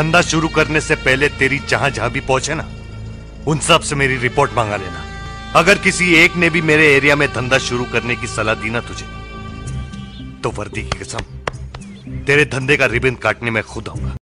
धंधा शुरू करने से पहले तेरी जहाँ जहाँ भी पहुँचे ना। उन सबसे मेरी रिपोर्ट मांगा लेना। अगर किसी एक ने भी मेरे एरिया में धंधा शुरू करने की सलाह दी ना तुझे तो वर्दी की कसम, तेरे धंधे का रिबन काटने में खुद आऊँगा।